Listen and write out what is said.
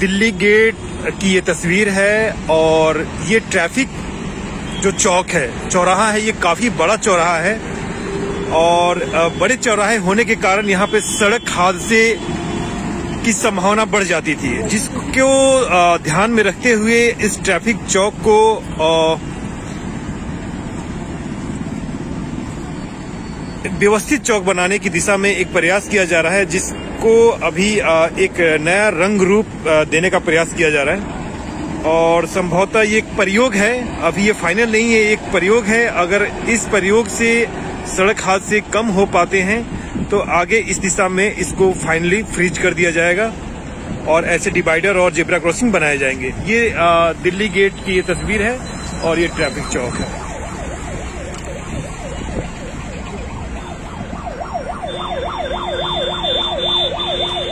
Delhi gate की ये तस्वीर है और ये ट्रैफ़िक जो चौक है, चौराहा है, ये काफ़ी बड़ा चौराहा है और बड़े चौराहे होने के कारण यहाँ पे सड़क हादसे की संभावना बढ़ जाती थी। जिसको ध्यान में रखते हुए इस ट्रैफ़िक चौक को व्यवस्थित चौक बनाने की दिशा में एक प्रयास किया जा रहा है, जिसको अभी एक नया रंग रूप देने का प्रयास किया जा रहा है। और संभवतः ये एक प्रयोग है। अभी ये फाइनल नहीं है एक प्रयोग है। अगर इस प्रयोग से सड़क हादसे कम हो पाते हैं तो आगे इस दिशा में इसको फाइनली फ्रीज कर दिया जाएगा और ऐसे डिवाइडर और जेब्रा क्रॉसिंग बनाए जाएँगे। ये दिल्ली गेट की ये तस्वीर है और ये ट्रैफ़िक चौक है।